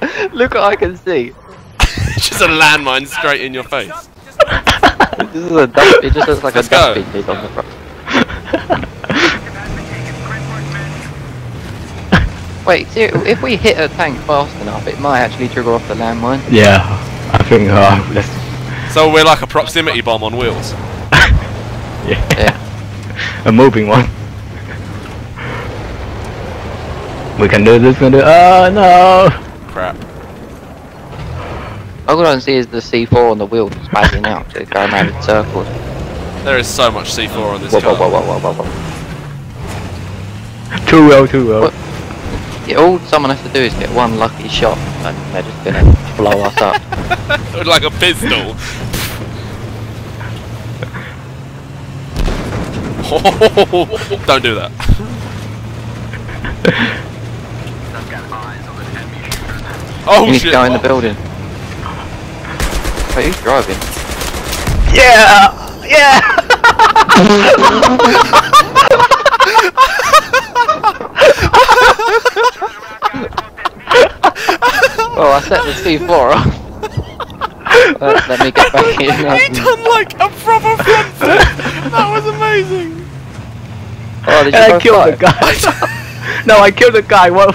Look what I can see. It's just a landmine straight in your face. This is a dust, it just looks like Let's a go. dustbin lid on the front. Wait, see, if we hit a tank fast enough, it might actually trigger off the landmine. Yeah, I think uh, let's. So we're like a proximity bomb on wheels. Yeah, Yeah. a moving one. We can do this. we Can do. Oh no! Crap. All I don't see is the C4 on the wheel spazzing out, so it's going around in circles. There is so much C4 on this Whoa, car. whoa, whoa, whoa, whoa, whoa, whoa. Oh, too well, oh. too well. What? Yeah, all someone has to do is get one lucky shot, and they're just gonna blow us up. like a pistol. Don't do that. Oh you need to shit! go in the building. Wait, who's driving? Yeah! Yeah! Oh, I set the C4 off. Uh, let me get back in. he done like a proper front flip. That was amazing. Oh, did you And I killed die? the guy. no, I killed the guy. What?